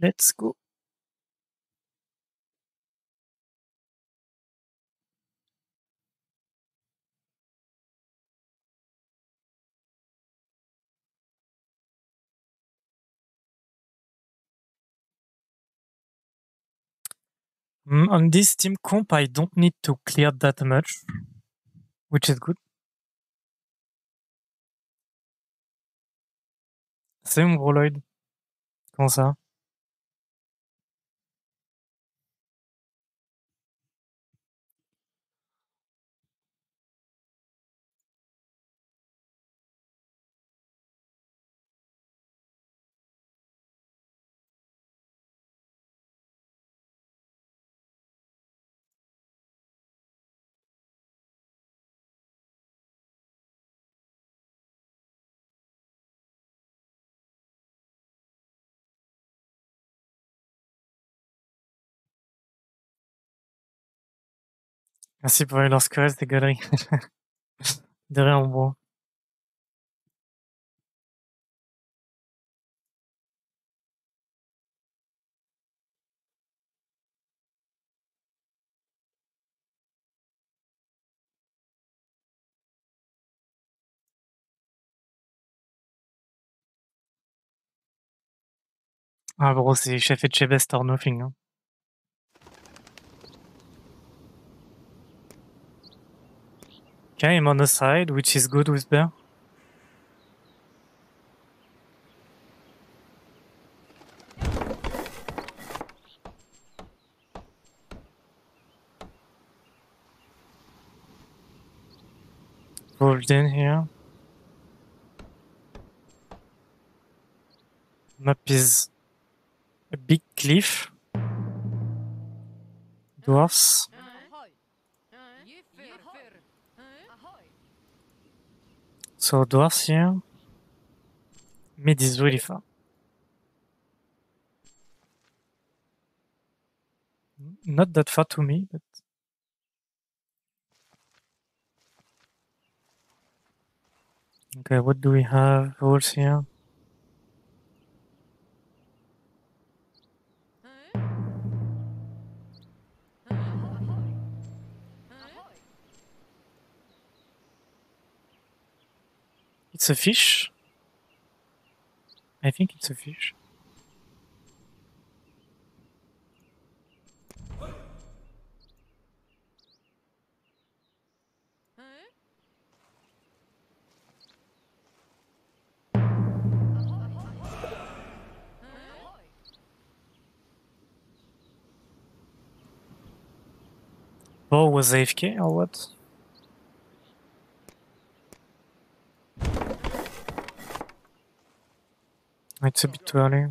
Let's go. Mm, on this team comp, I don't need to clear that much, which is good. C'est mon gros. Comment ça? Merci pour les lance des galeries. De rien, bon. Ah bro, c'est chef et best or nothing. Hein. Okay, I'm on the side, which is good with bear. Hold in here. Map is a big cliff. Dwarfs. So dwarfs here. Mid is really far. Not that far to me, but Okay, what do we have? Holes here. It's a fish. I think it's a fish. Oh, was AFK or what? It's a bit too early.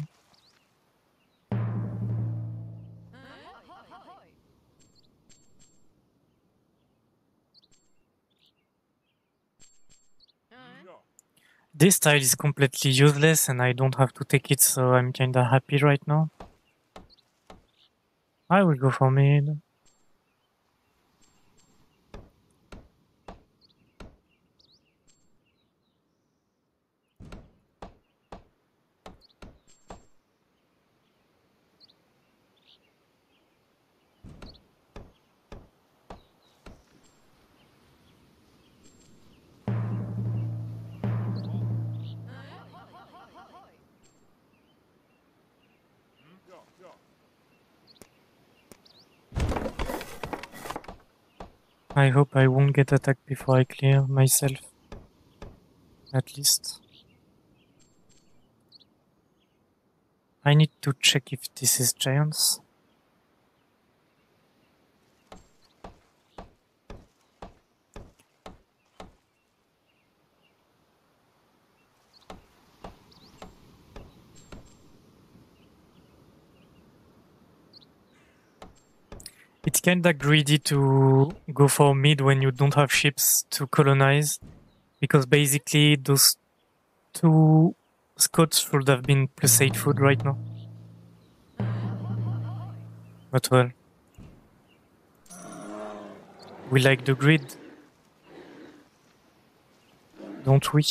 This tile is completely useless and I don't have to take it so I'm kinda happy right now. I will go for mid. I hope I won't get attacked before I clear myself. At least. I need to check if this is giants. It's kinda greedy to go for mid when you don't have ships to colonize, because basically those two scouts should have been plus 8 food right now. But well. We like the grid. Don't we?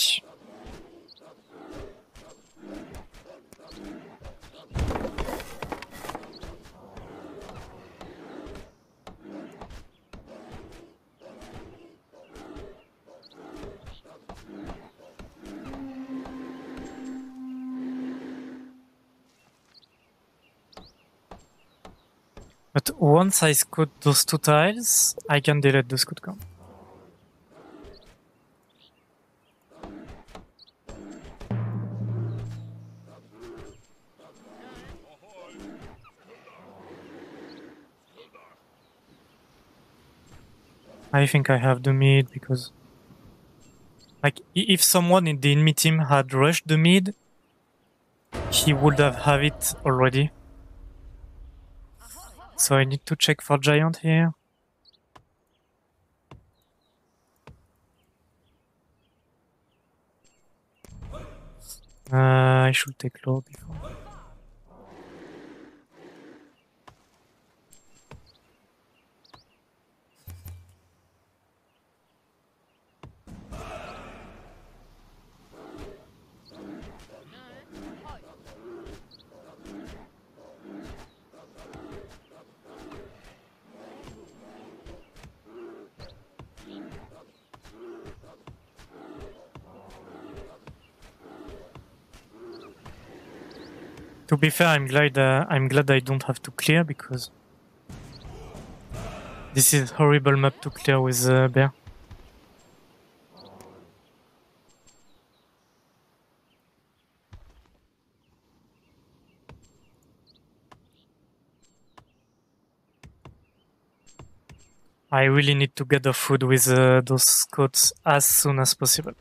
Once I scoot those two tiles, I can delete the scoot count. I think I have the mid because like if someone in the enemy team had rushed the mid, he would have have it already. So I need to check for giant here. Uh, I should take low before. Be fair, I'm glad uh, I'm glad I don't have to clear because this is horrible map to clear with uh, bear. I really need to get the food with uh, those scouts as soon as possible.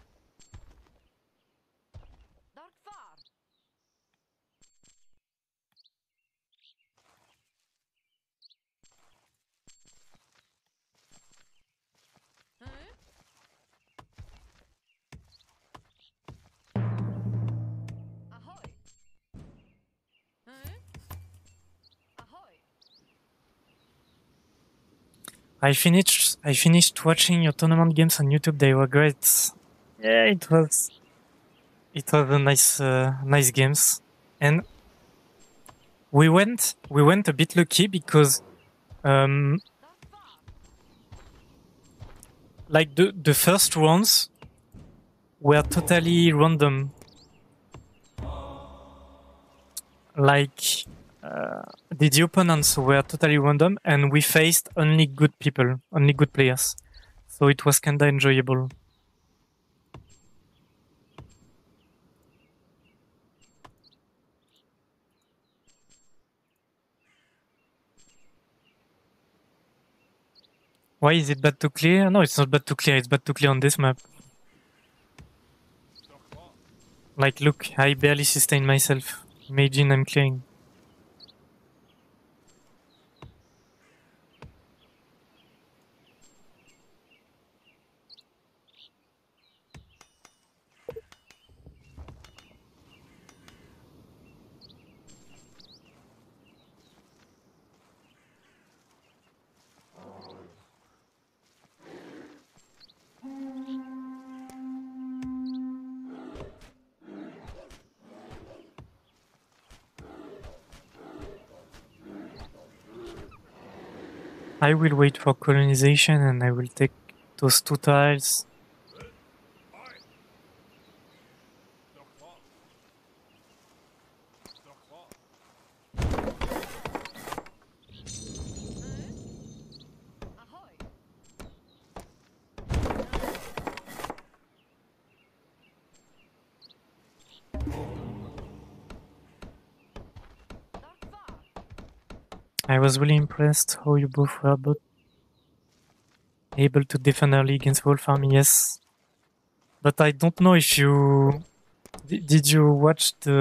I finished I finished watching your tournament games on YouTube. They were great. Yeah, it was it was a nice uh, nice games. And we went we went a bit lucky because um like the the first rounds were totally random. Like Uh, the, the opponents were totally random, and we faced only good people, only good players. So it was kinda enjoyable. Why is it bad to clear? No, it's not bad to clear. It's bad to clear on this map. Like, look, I barely sustain myself. Imagine I'm clearing. I will wait for colonization and I will take those two tiles. Was really impressed how you both were both able to defend early against Wolf Army, yes. But I don't know if you di- did you watch the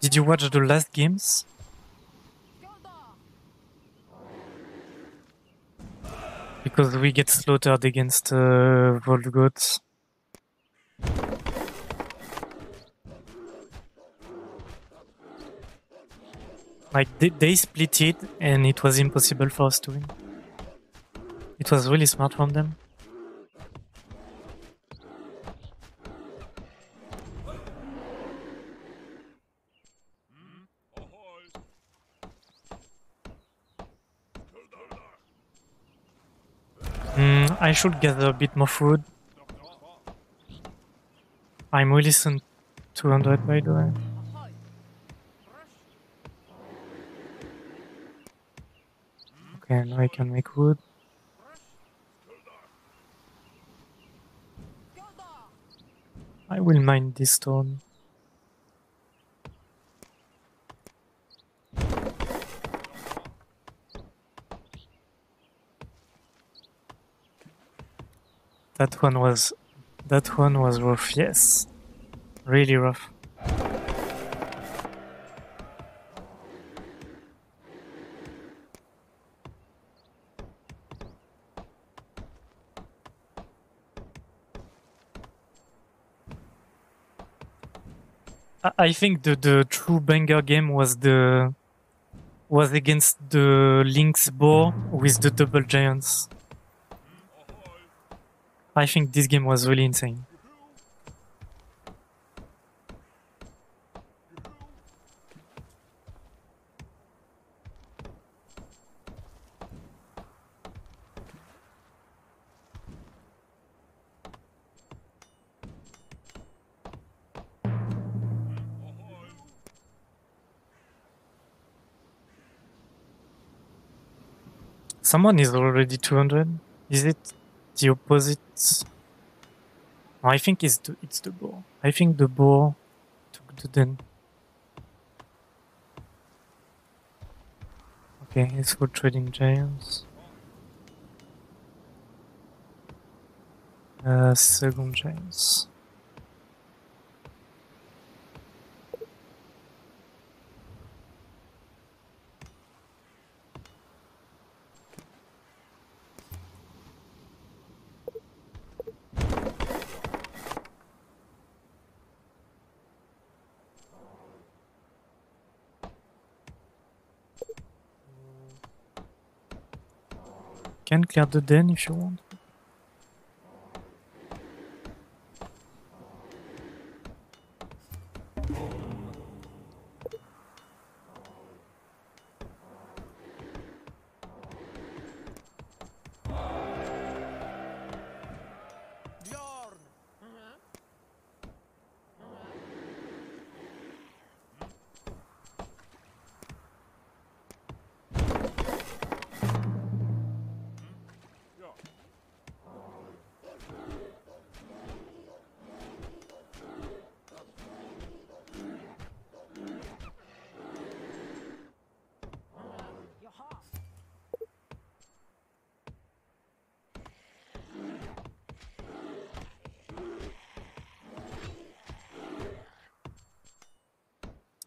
did you watch the last games? Because we get slaughtered against uh, Volgoth. Like they, they split it and it was impossible for us to win. It was really smart from them. Mm, I should gather a bit more food. I'm really soon 200 by the way. Okay, now I can make wood. I will mine this stone. That one was that one was rough, yes. Really rough. I- think the, the true banger game was the was against the Lynx boar with the double giants. I think this game was really insane. Someone is already 200. Is it the opposite? No, I think it's the, it's the boar. I think the boar took the den. Okay, it's for trading giants. Uh, second giants. Can clear the den if you want.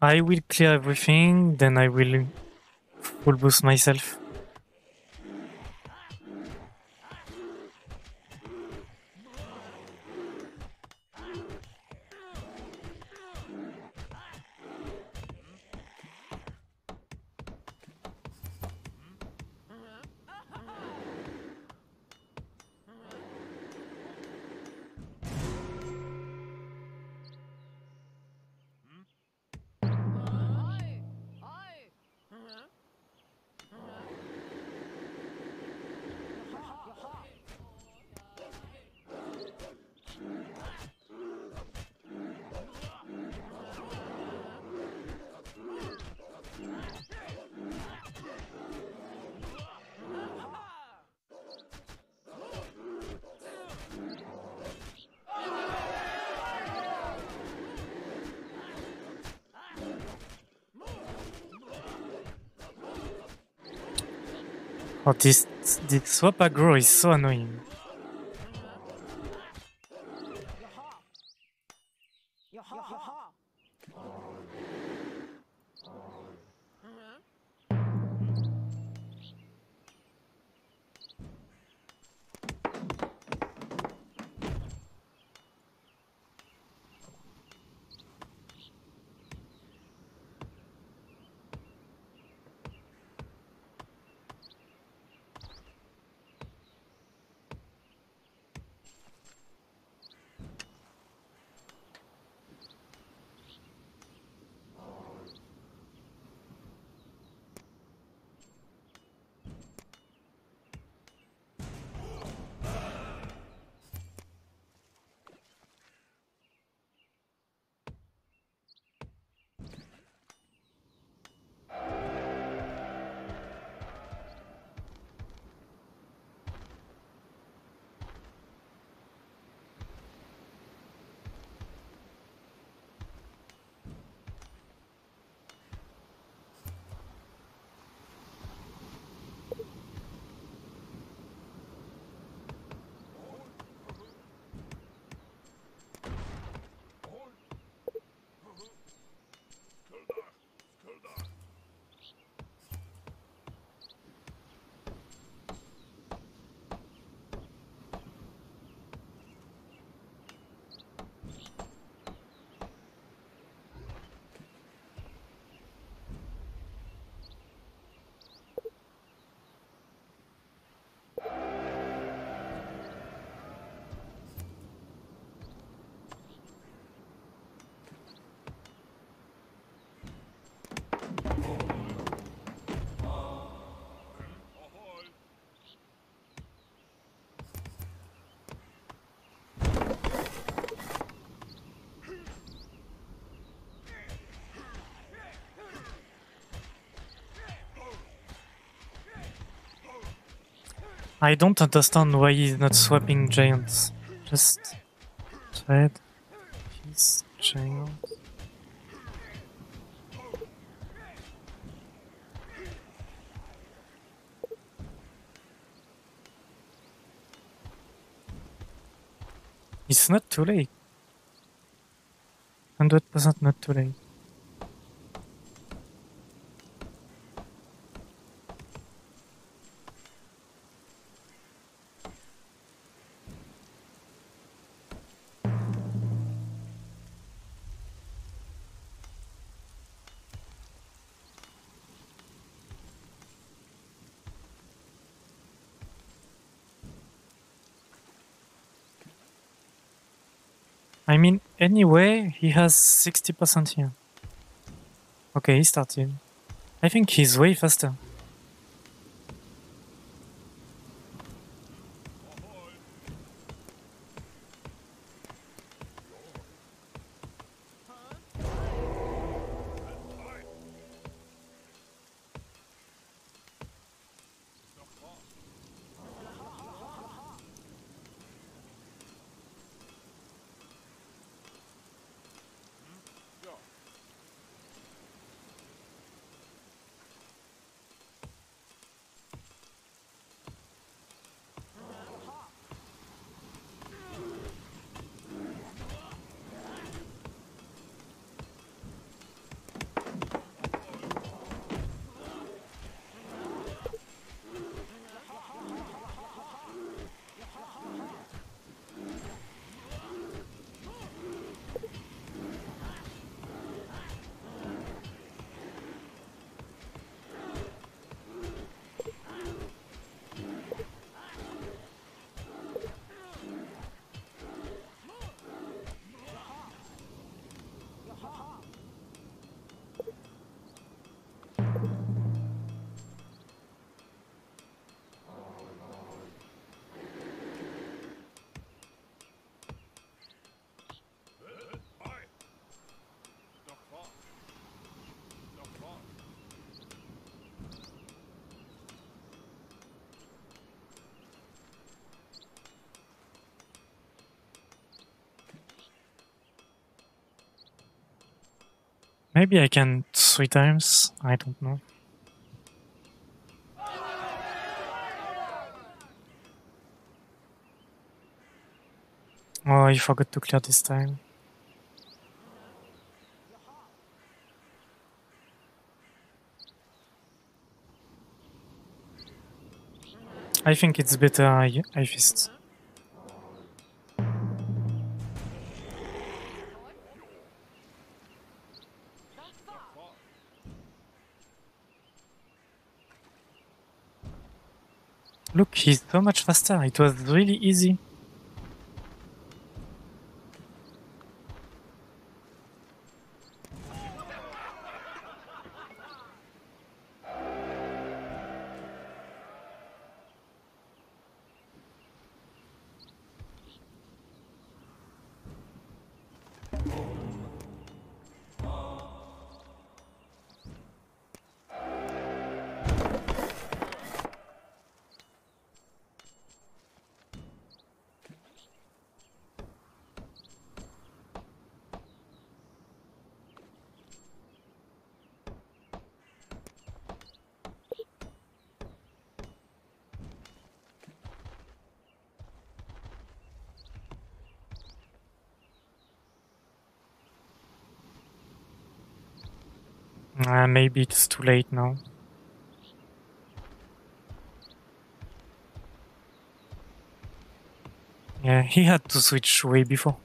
I will clear everything, then I will full boost myself. Oh, this, this swap aggro is so annoying. I don't understand why he's not swapping giants. Just trade his giant. It's not too late. Hundred percent not too late. Anyway, he has 60% here. Okay, he started. I think he's way faster. Maybe I can three times. I don't know. Oh, I forgot to clear this time. I think it's better I, I fist. Look, he's so much faster. It was really easy. Uh, maybe it's too late now. Yeah, he had to switch way before.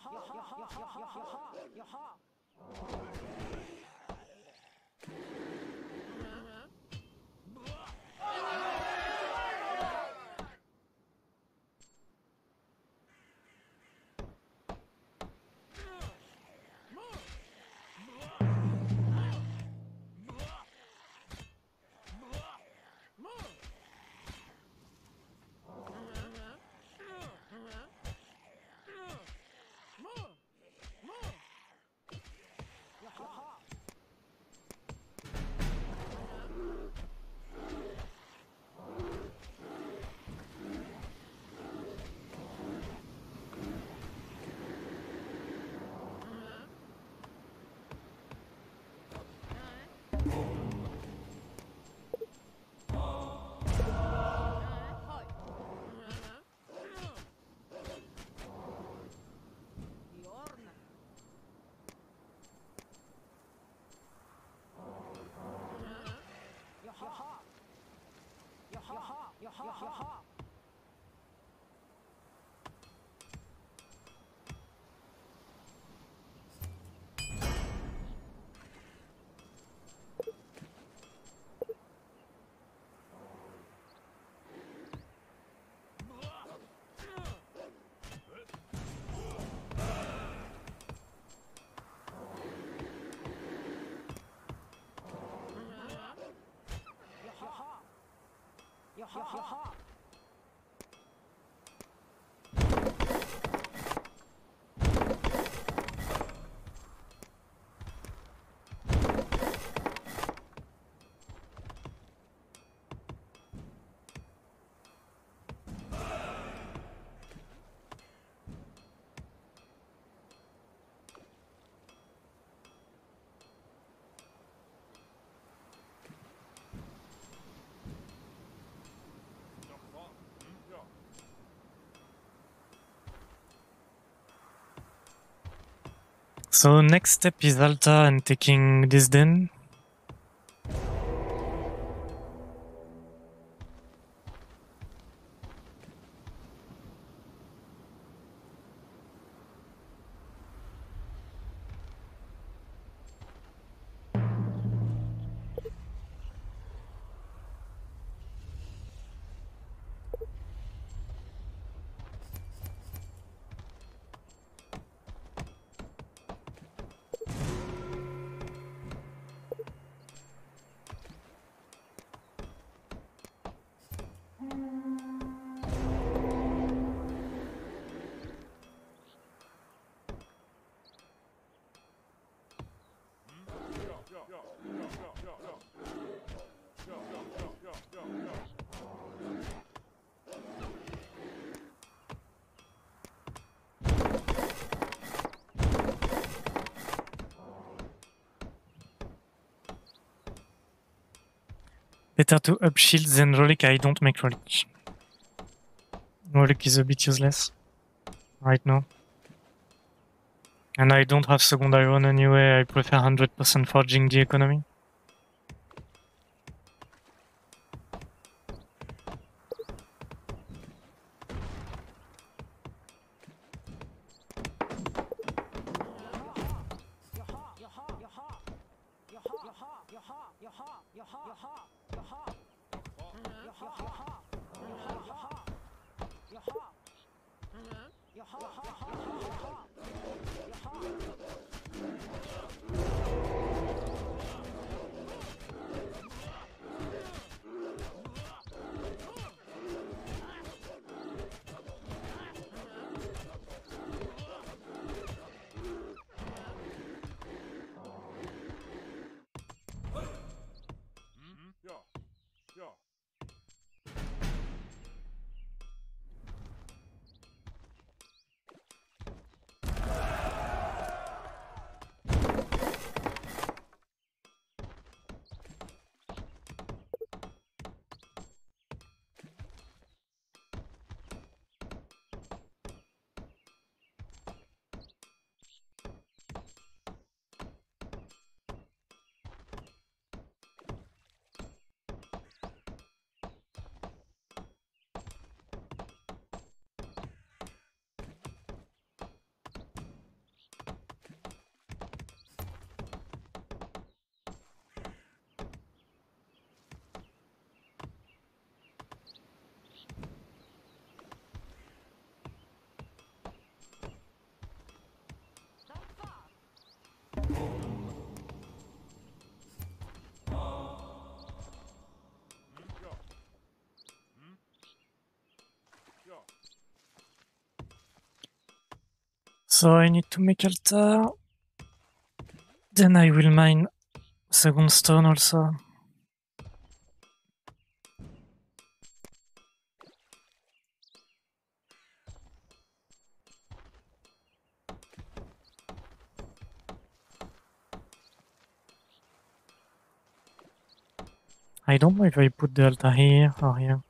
哈哈哈哈哈哈哈好好好 Jaha. Jaha. So next step is altar and taking this den. Better to up shield than relic. I don't make relic. Relic is a bit useless right now. And I don't have second iron anyway. I prefer 100% forging the economy. So I need to make altar. Then I will mine second stone also. I don't know if I put the altar here or here.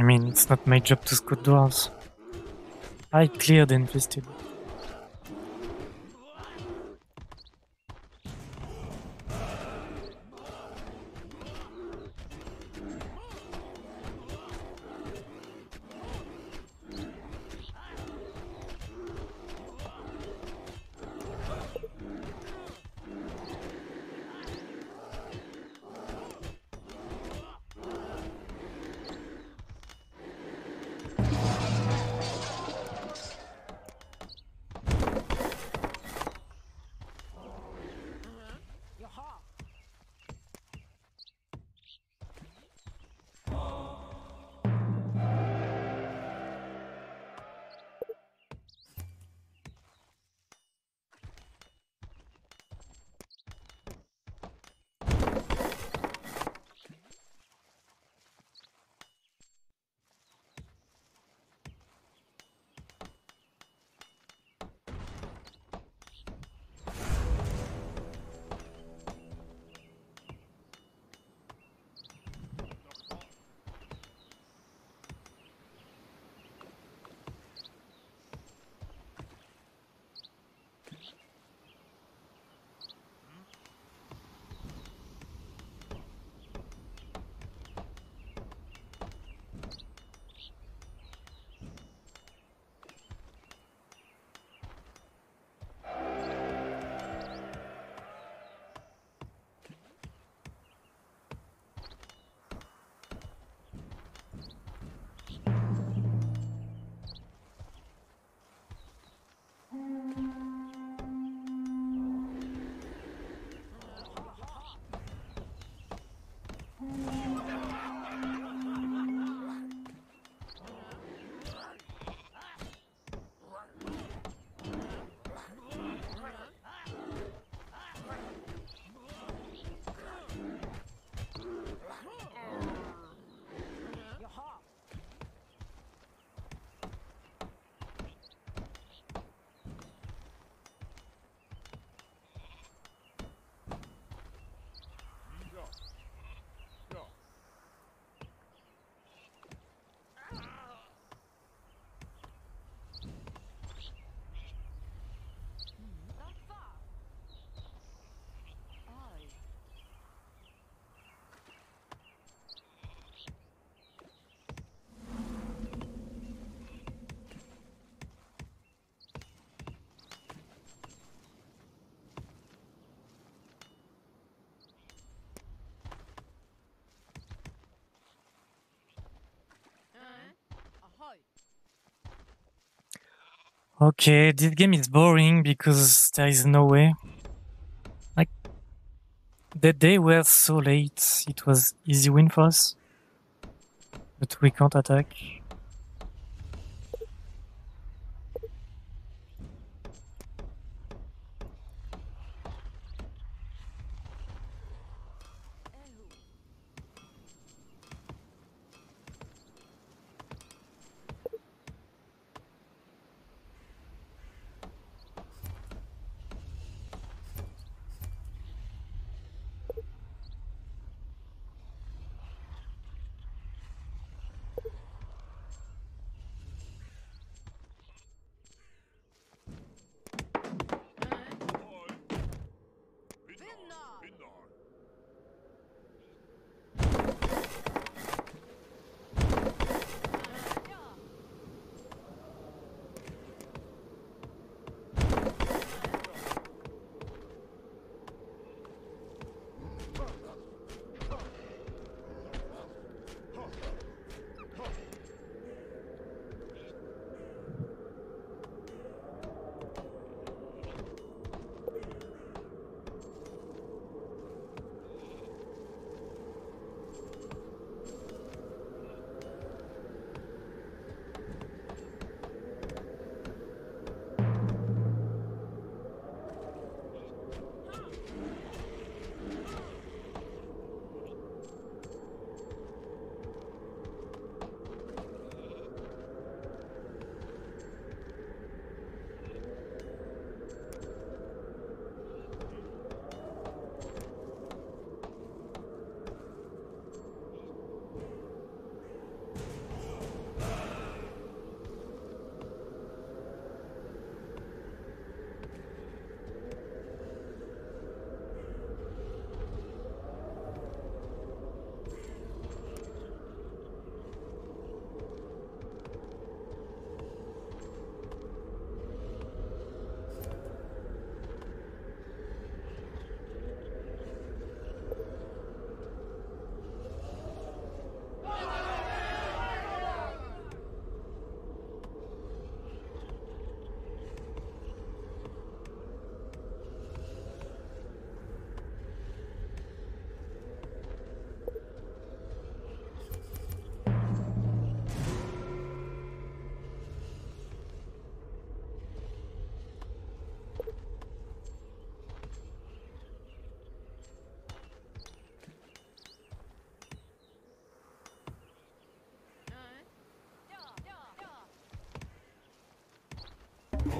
I mean, it's not my job to scout dwarves. I cleared infested. Okay, this game is boring because there is no way. Like, the day were so late, it was easy win for us. But we can't attack.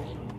Academy.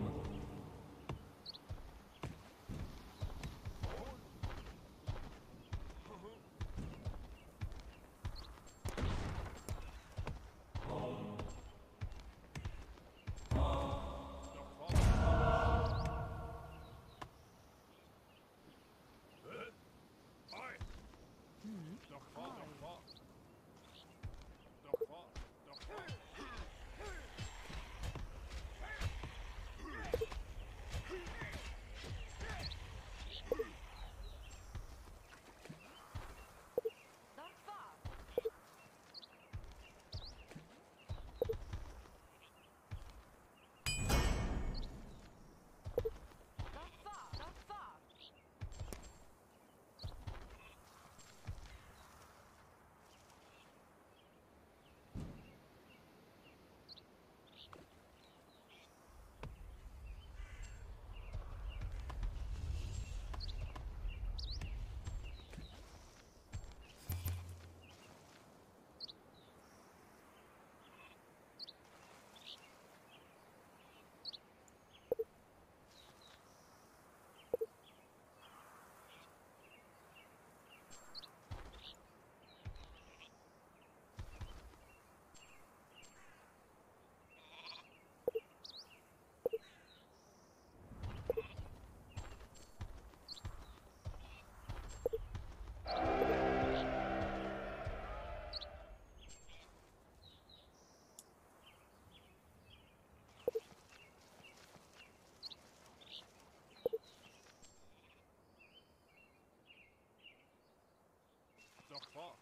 clock.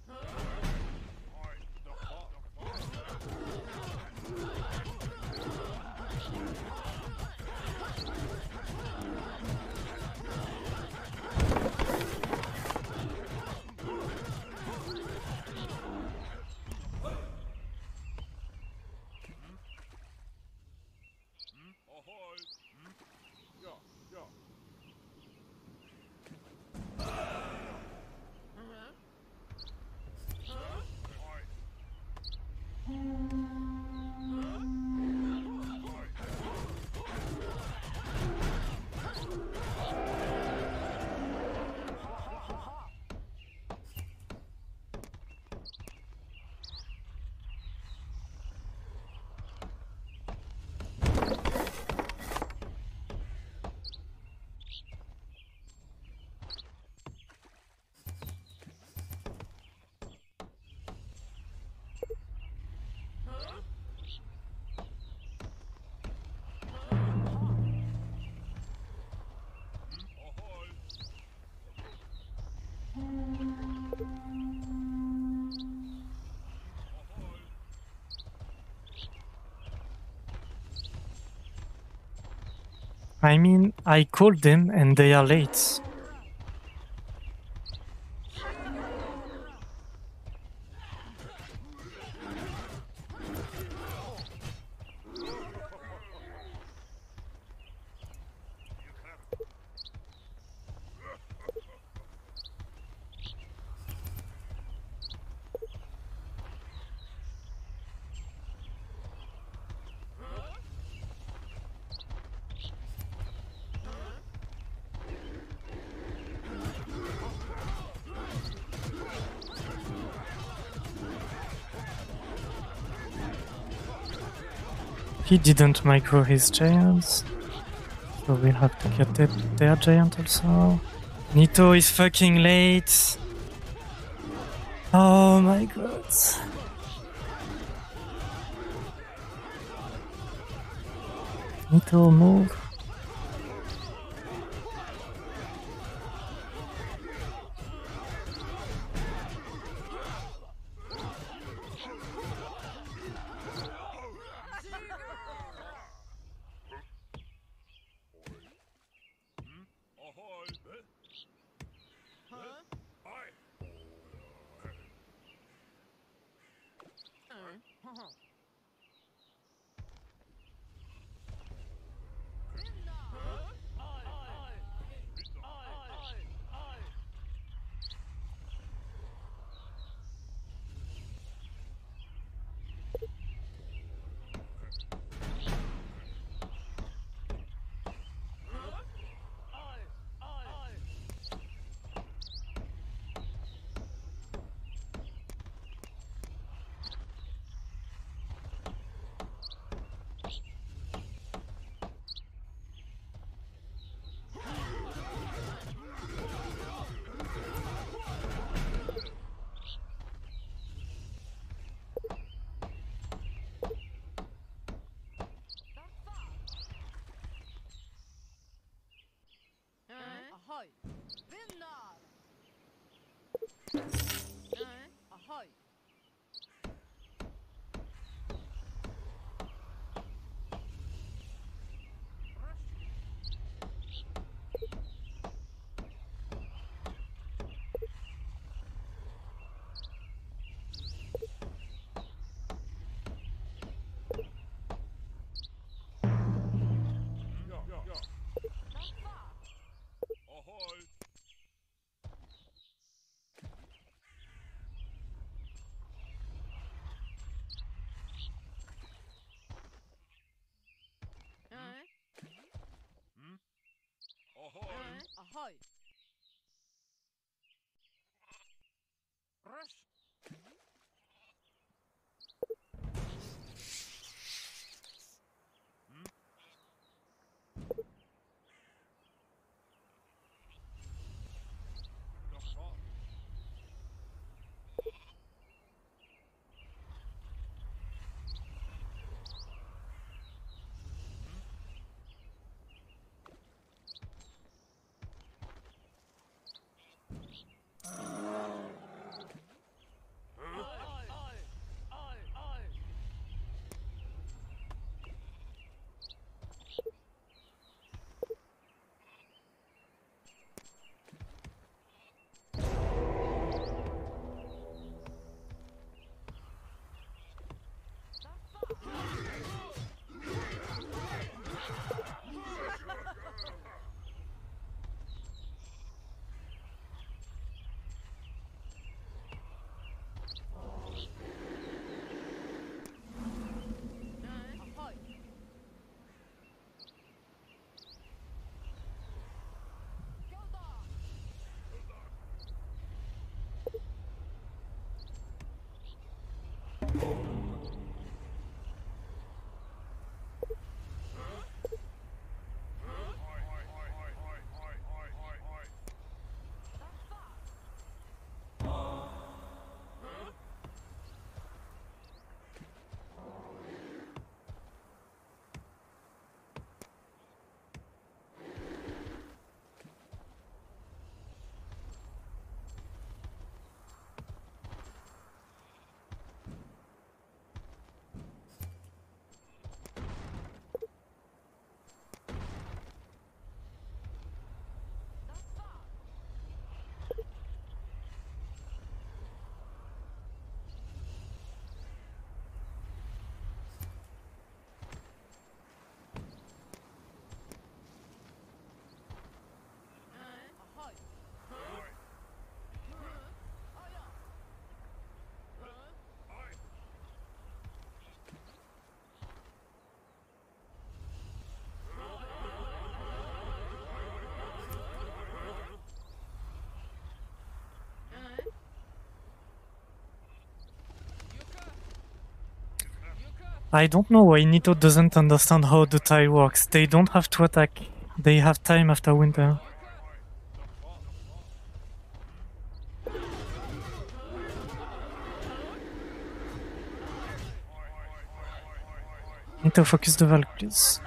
I mean, I called them and they are late. He didn't micro his giants. So we'll have to get that, their giant also. Nito is fucking late. Oh my god. Nito move. হয় I don't know why Nito doesn't understand how the tile works. They don't have to attack. They have time after winter. Nito, focus the Valk, please.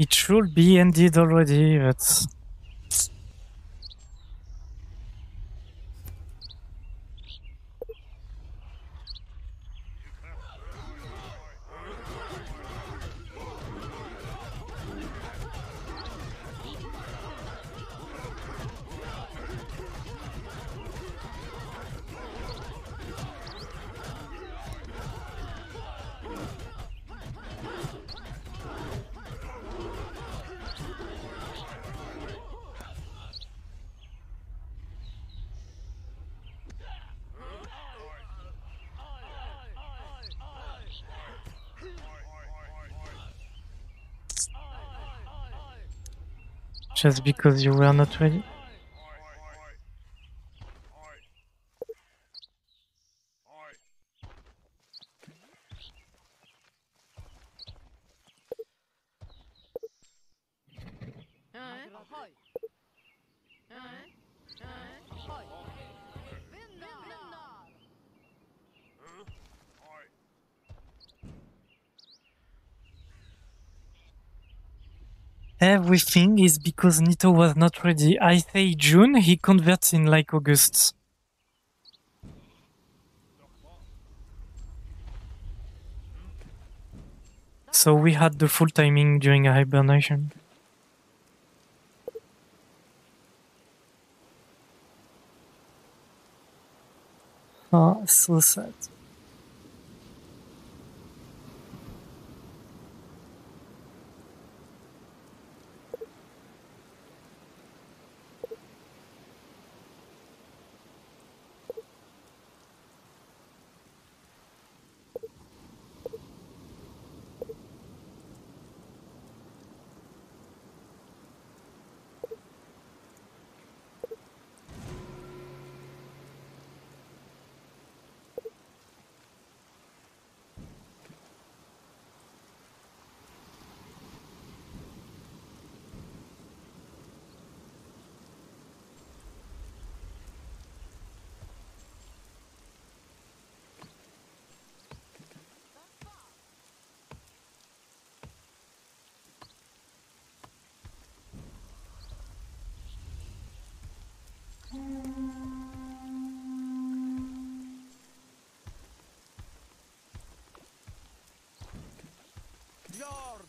It should be ended already, but just because you were not ready. Is because Nito was not ready. I say June, he converts in like August. So we had the full timing during a hibernation. Ah, so sad. Bizarre.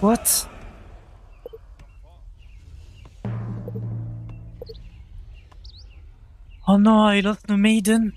What? Oh no, I lost the maiden.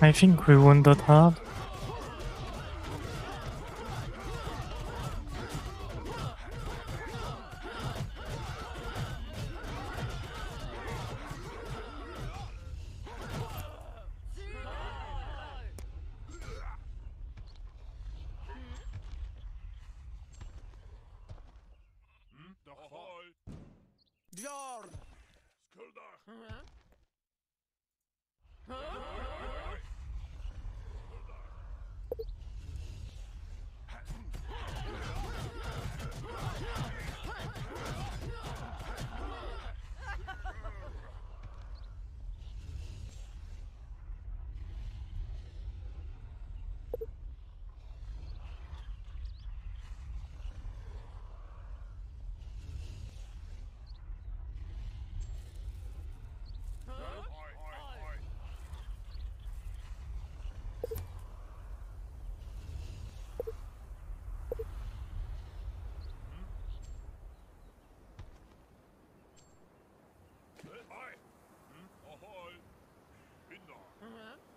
I think we won that hard. Bin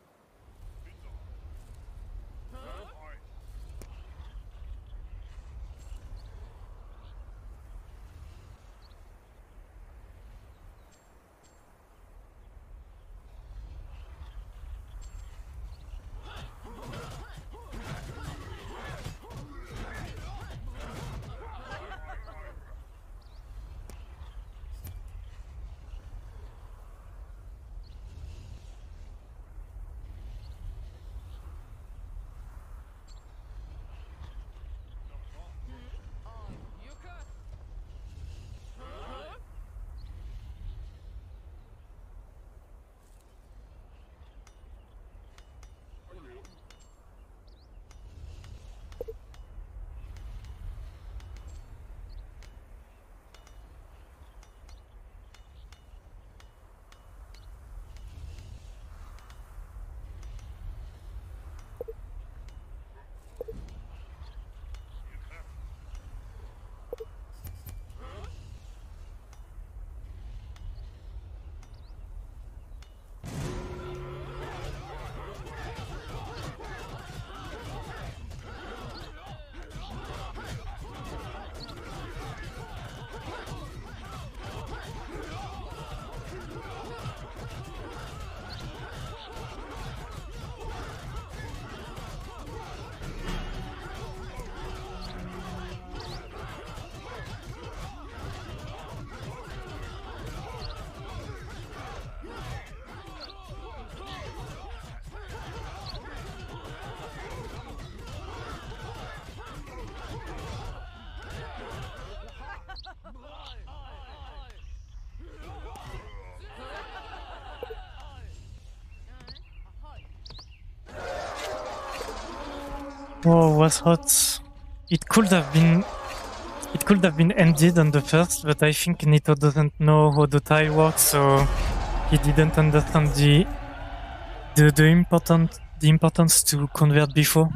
Oh, was hot. It could have been it could have been ended on the first, but I think Nito doesn't know how the tile works, so he didn't understand the the, the important the importance to convert before.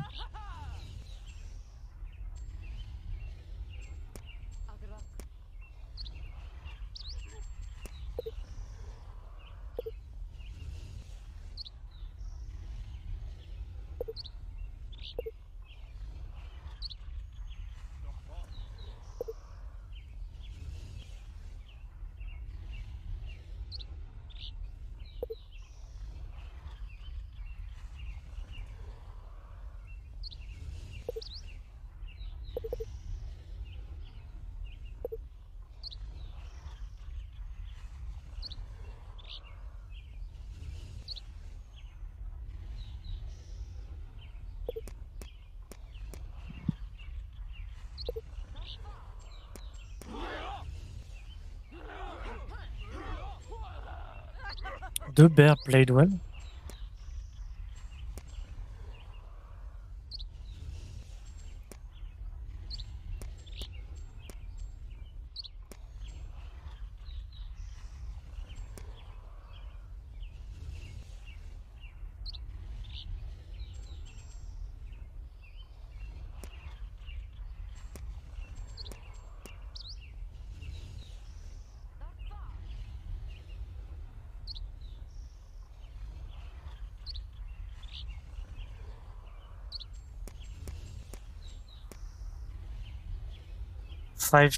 deux Bear played well.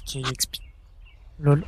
qui explique. LOL.